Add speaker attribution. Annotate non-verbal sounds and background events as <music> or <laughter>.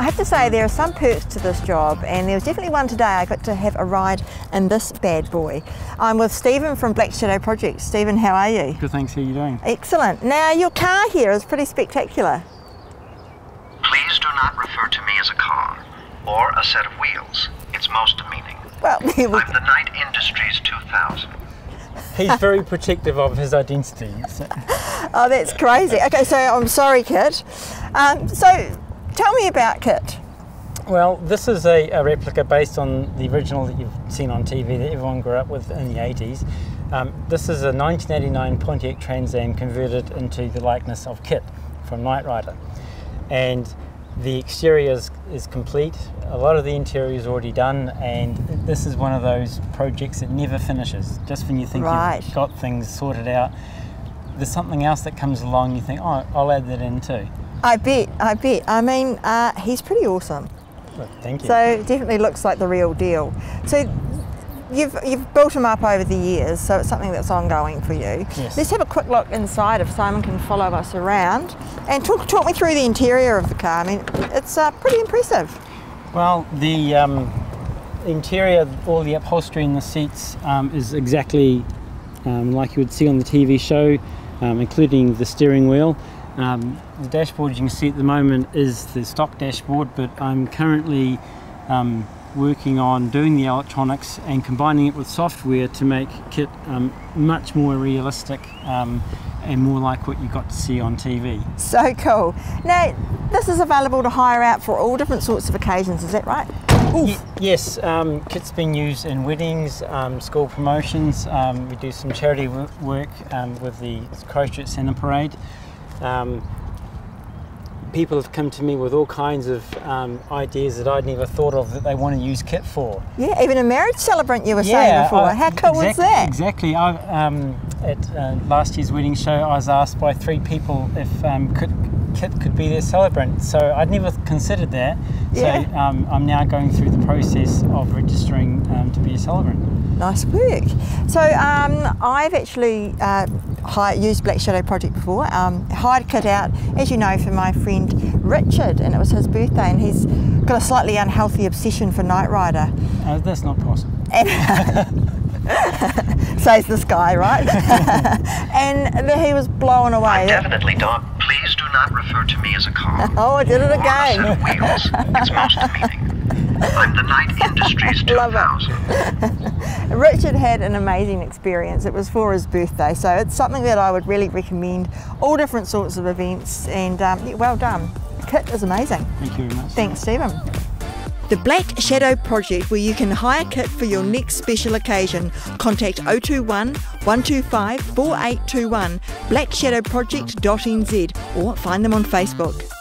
Speaker 1: I have to say there are some perks to this job and there was definitely one today. I got to have a ride in this bad boy. I'm with Stephen from Black Shadow Project. Stephen, how are you?
Speaker 2: Good, thanks. How are you doing?
Speaker 1: Excellent. Now your car here is pretty spectacular.
Speaker 3: Please do not refer to me as a car or a set of wheels. It's most demeaning.
Speaker 1: Well, there <laughs> we
Speaker 3: I'm the Knight Industries 2000.
Speaker 2: He's very protective of his identity. So.
Speaker 1: Oh, that's crazy. Okay, so I'm sorry, KITT. Um, so tell me about KITT.
Speaker 2: Well, this is a, a, replica based on the original that you've seen on TV that everyone grew up with in the 80s. Um, this is a 1989 Pontiac Trans Am converted into the likeness of KITT from Knight Rider. And the exterior is, is complete, a lot of the interior is already done, and this is one of those projects that never finishes. Just when you think
Speaker 1: right.
Speaker 2: you've got things sorted out, there's something else that comes along, you think, oh, I'll add that in too.
Speaker 1: I bet, I bet. I mean, uh, he's pretty awesome.
Speaker 2: Well, thank you.
Speaker 1: So definitely looks like the real deal. So you've you've built him up over the years, so it's something that's ongoing for you.
Speaker 2: Yes.
Speaker 1: Let's have a quick look inside if Simon can follow us around and talk talk me through the interior of the car. I mean, it's uh, pretty impressive.
Speaker 2: Well, the um, interior, all the upholstery in the seats um, is exactly um, like you would see on the TV show, um, including the steering wheel. Um, the dashboard you can see at the moment is the stock dashboard, but I'm currently um, working on doing the electronics and combining it with software to make KITT um, much more realistic um, and more like what you got to see on TV.
Speaker 1: So cool. Now, this is available to hire out for all different sorts of occasions, is that right?
Speaker 2: Yes, um, KITT's been used in weddings, um, school promotions. Um, we do some charity work um, with the Christchurch Centre Parade. Um, people have come to me with all kinds of um, ideas that I'd never thought of that they want to use KITT for.
Speaker 1: Yeah, even a marriage celebrant you were
Speaker 2: yeah,
Speaker 1: saying before.
Speaker 2: I,
Speaker 1: How cool
Speaker 2: exactly,
Speaker 1: was that?
Speaker 2: Exactly. I, um, at uh, last year's wedding show, I was asked by three people if um, could, KITT could be their celebrant. So I'd never considered that.
Speaker 1: Yeah.
Speaker 2: So um, I'm now going through the process of registering um, to be a celebrant.
Speaker 1: Nice work. So um, I've actually uh, hired, used Black Shadow Project before. Um, hired KITT out, as you know, for my friend Richard, and it was his birthday, and he's got a slightly unhealthy obsession for Knight Rider.
Speaker 2: Uh, that's not possible. <laughs>
Speaker 1: says <laughs> this guy, right? <laughs> and he was blown away.
Speaker 3: I definitely don't. Please do not refer to me as a car.
Speaker 1: oh, I did it
Speaker 3: or a
Speaker 1: again.
Speaker 3: set of wheels. It's most demeaning. I'm the Knight Industries 2000.
Speaker 1: Richard had an amazing experience. It was for his birthday, so it's something that I would really recommend. All different sorts of events, and um, yeah, well done. The kit is amazing.
Speaker 2: Thank you very much.
Speaker 1: Thanks, Stephen. The Black Shadow Project, where you can hire KITT for your next special occasion. Contact 021 125 4821 blackshadowproject.nz or find them on Facebook.